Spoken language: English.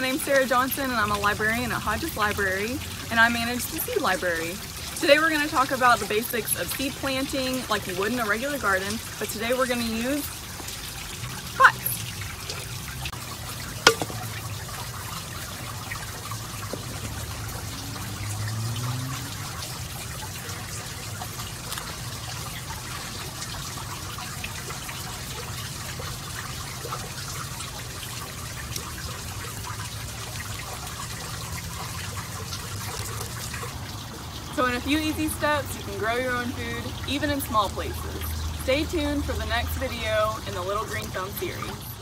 my name's Sarah Johnson and I'm a librarian at Hodges Library and I manage the seed library. Today we're going to talk about the basics of seed planting like you would in a regular garden, but today we're going to use So in a few easy steps, you can grow your own food, even in small places. Stay tuned for the next video in the Little Green Thumb series.